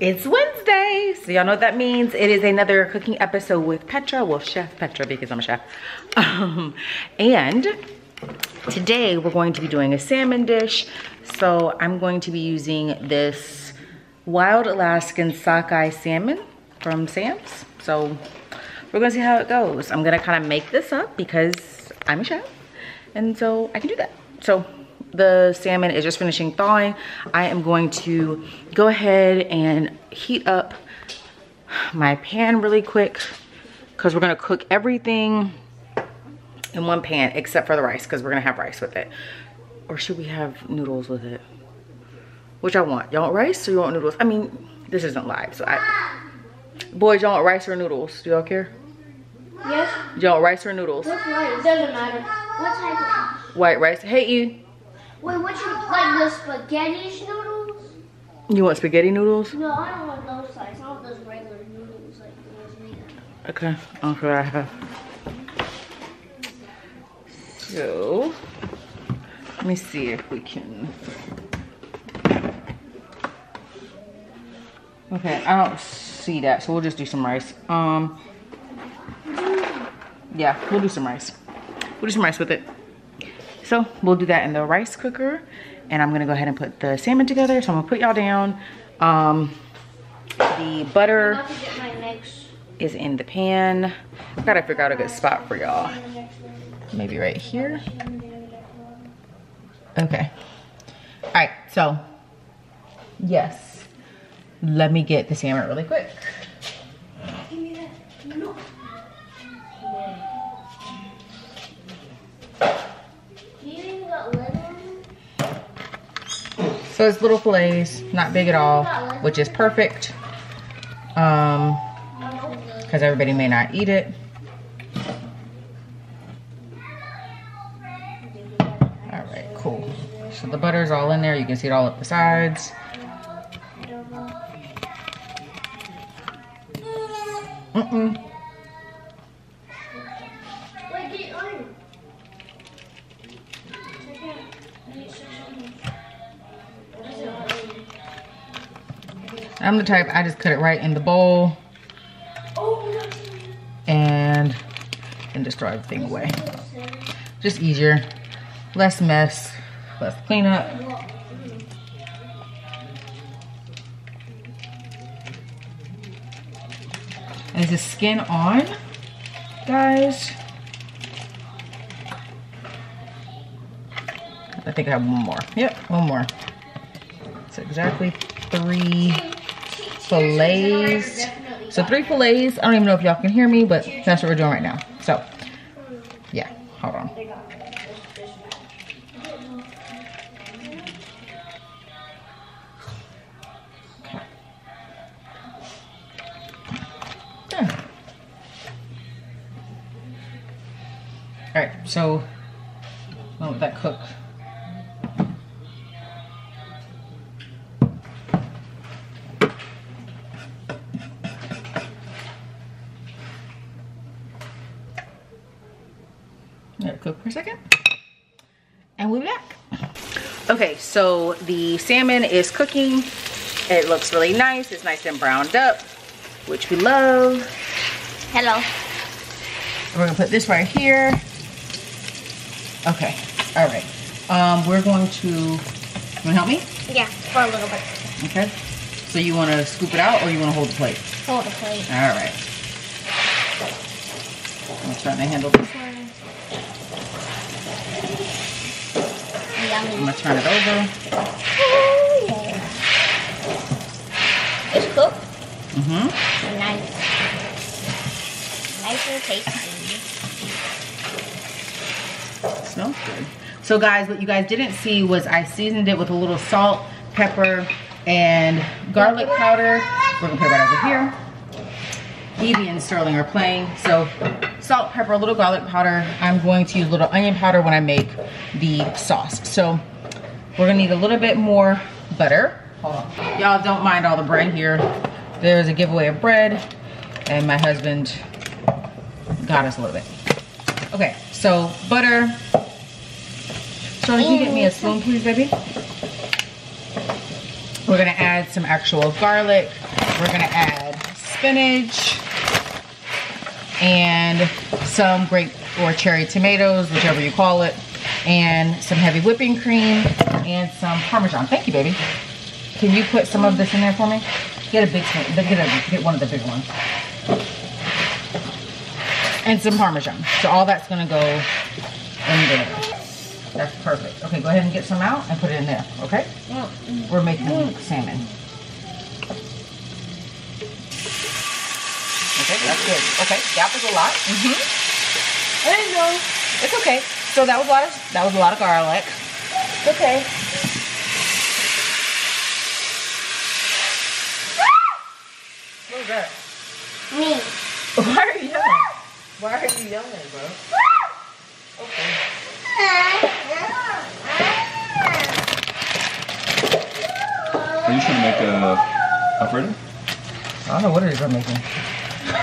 It's Wednesday, so y'all know what that means. It is another cooking episode with Petra, well, Chef Petra, because I'm a chef. Um, and today we're going to be doing a salmon dish. So I'm going to be using this wild Alaskan sockeye salmon from Sam's. So we're gonna see how it goes. I'm gonna kind of make this up because I'm a chef, and so I can do that. So the salmon is just finishing thawing. I am going to go ahead and heat up my pan really quick because we're gonna cook everything in one pan except for the rice because we're gonna have rice with it. Or should we have noodles with it? Which I want. Y'all want rice or you want noodles? I mean, this isn't live, so I... Boys, y'all want rice or noodles? Do y'all care? Yes. Y'all want rice or noodles? What's? It doesn't matter. What type of... White rice. Hey, you. Wait, what you... Like the spaghetti noodles? You want spaghetti noodles? No, I don't want those types. I want those regular noodles like the ones we have. Okay, okay, I have. So, let me see if we can. Okay, I don't see that, so we'll just do some rice. Um, yeah, we'll do some rice. We'll do some rice with it. So we'll do that in the rice cooker, and I'm gonna go ahead and put the salmon together. So I'm gonna put y'all down. Um, the butter I'm about to get my next... is in the pan. I gotta figure out a good spot for y'all. Maybe right here. Okay. All right, so yes. Let me get the salmon really quick. Give me that. No. So it's little fillets, not big at all, which is perfect. Um, because everybody may not eat it. All right, cool. So the butter's all in there. You can see it all up the sides. Mm-mm. I'm the type, I just cut it right in the bowl and and just throw everything away. Just easier, less mess, less cleanup. Is the skin on, guys? I think I have one more. Yep, one more. It's exactly three fillets. So three fillets. I don't even know if y'all can hear me, but that's what we're doing right now. So, yeah, hold on. All right, so let that cook. Let it cook for a second. And we'll be back. Okay, so the salmon is cooking. It looks really nice. It's nice and browned up, which we love. Hello. We're gonna put this right here. Okay, all right. Um, we're going to, you wanna help me? Yeah, for a little bit. Okay. So you wanna scoop it out or you wanna hold the plate? Hold the plate. All right. I'm starting to handle this one. I'm gonna turn it over. Oh, yeah. It's cooked. Mm-hmm. Nice. Nice and tasty. Smells good. So guys, what you guys didn't see was I seasoned it with a little salt, pepper, and garlic powder. We're gonna put it right over here. Evie and Sterling are playing. So salt, pepper, a little garlic powder. I'm going to use a little onion powder when I make the sauce. So we're gonna need a little bit more butter. Hold on. Y'all don't mind all the bread here. There's a giveaway of bread and my husband got us a little bit. Okay, so butter. So can you get me a oh, spoon, please, baby? We're gonna add some actual garlic. We're gonna add spinach and some grape or cherry tomatoes, whichever you call it, and some heavy whipping cream and some Parmesan. Thank you, baby. Can you put some of this in there for me? Get a big, get a, get one of the big ones. And some Parmesan. So all that's gonna go in there. That's perfect. Okay, go ahead and get some out and put it in there, okay? Mm. We're making mm. salmon. Okay, that's good. Okay, that was a lot. Mm-hmm. I know. It's okay. So that was a lot of that was a lot of garlic. Okay. What was that? Me. Why are you yelling? Why are you yelling, bro? Okay. Are you trying to make a Alfredo? I don't know what it is I'm making. I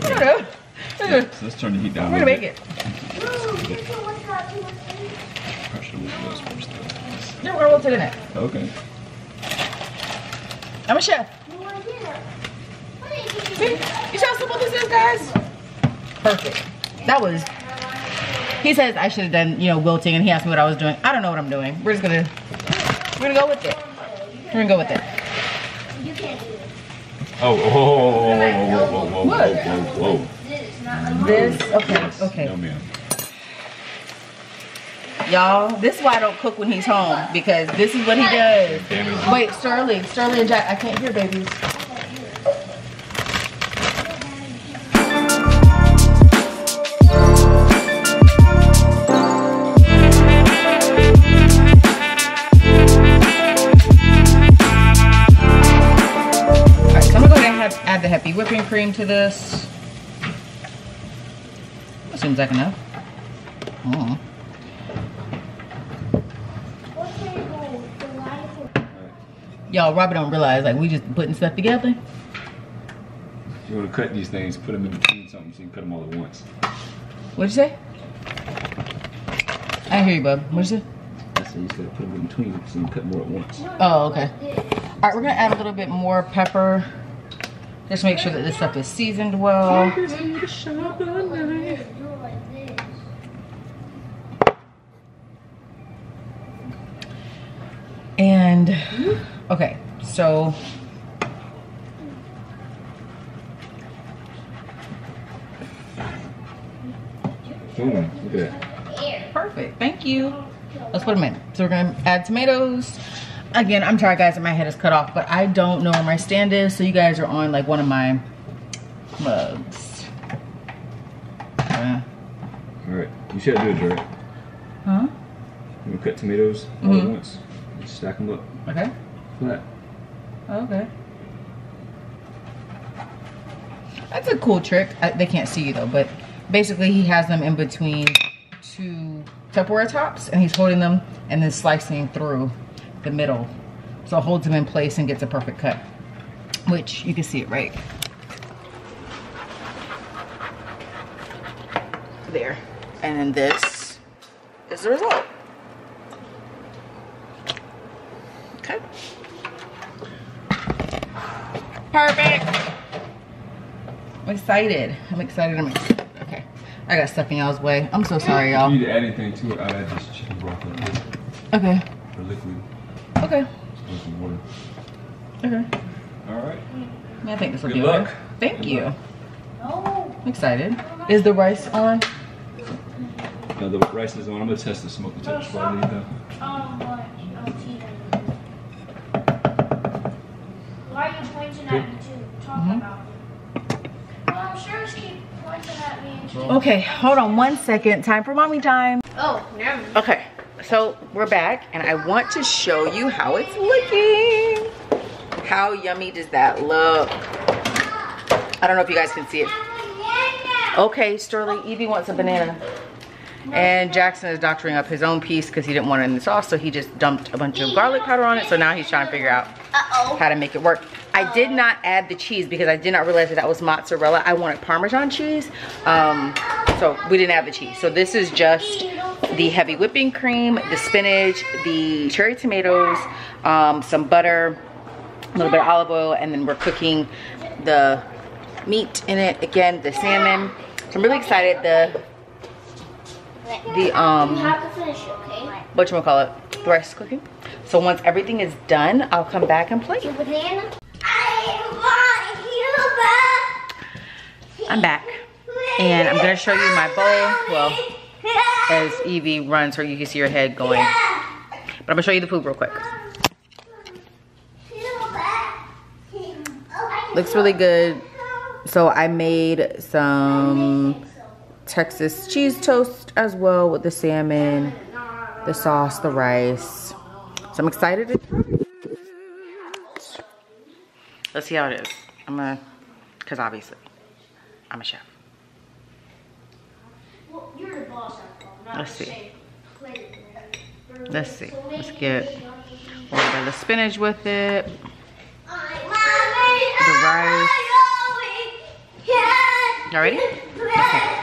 don't know. So let's turn the heat down. We're gonna make it. bit. Probably should have moved those first. No, we're gonna it in it. Okay. I'm a chef. See? You see how simple this is, guys? Perfect. That was. He says I should have done, you know, wilting, and he asked me what I was doing. I don't know what I'm doing. We're just gonna, we're gonna go with it. We're gonna go with it. You can't do it. Oh, oh, oh, whoa, whoa, whoa, whoa, whoa, whoa, whoa. This is not This, okay, No, okay. ma'am. Y'all, this is why I don't cook when he's home because this is what he does. Damn it. Wait, Sterling, Sterling and Jack, I can't hear babies. Alright, so I'm gonna go ahead and have, add the heavy whipping cream to this. That like enough. Oh. What's your goal? The life Y'all, Robert don't realize like we just putting stuff together. If you want to cut these things, put them in between something so you can cut them all at once. What'd you say? I hear you, bub. What'd you say? I said you gotta put them in between so you can cut more at once. Oh, okay. All right, we're gonna add a little bit more pepper. Just make sure that this stuff is seasoned well. do it like this. And okay, so. Look perfect. Thank you. Let's put them in. So we're gonna add tomatoes. Again, I'm sorry guys that my head is cut off, but I don't know where my stand is, so you guys are on like one of my mugs. Uh, All right. You should do it, Jared. huh? You want to cut tomatoes all at Mhm. once? Just stack them up Okay. flat. Okay. That's a cool trick. I, they can't see you though, but basically he has them in between two Tupperware tops and he's holding them and then slicing through the middle. So it holds them in place and gets a perfect cut, which you can see it right there. And then this is the result. Okay. Perfect. I'm excited. I'm excited. I'm excited. Okay. I got stuff in y'all's way. I'm so sorry, If y'all. you need to add anything to it, I'd add just chicken broth Okay. or liquid Okay. with some water. Okay. All right. Yeah, I think this will Good be luck. okay. Thank Good you. luck. I'm excited. Is the rice on? Now the rice is on. I'm gonna test the smoke detector before I leave though. Jesus. Why are you pointing at me too? Talk Mhm. about it. Well, I'm sure just keep pointing at me and shit. Okay, hold on one second. Time for mommy time. Oh, never mind. Okay, so we're back and I want to show you how it's looking. How yummy does that look? I don't know if you guys can see it. Okay, Sterling, Evie wants a banana. And Jackson is doctoring up his own piece because he didn't want it in the sauce, so he just dumped a bunch of garlic powder on it. So now he's trying to figure out how to make it work. I did not add the cheese because I did not realize that that was mozzarella. I wanted Parmesan cheese, um, so we didn't add the cheese. So this is just the heavy whipping cream, the spinach, the cherry tomatoes, um, some butter, a little bit of olive oil, and then we're cooking the meat in it. Again, the salmon. So I'm really excited. The the um have to finish it, okay? what you call it? The rice cooking. So once everything is done, I'll come back and play. Your banana. I want you back. I'm back. And I'm gonna show you my bowl. Well, as Evie runs her, you can see her head going. But I'm gonna show you the food real quick. Looks really good. So I made some Texas cheese toast as well with the salmon, the sauce, the rice. So I'm excited to try it. Let's see how it is. I'm gonna, cause obviously, I'm a chef. Well, you're the boss after all, not Let's see. Let's see. Let's get a little bit of the spinach with it. The rice. Y'all ready? I'm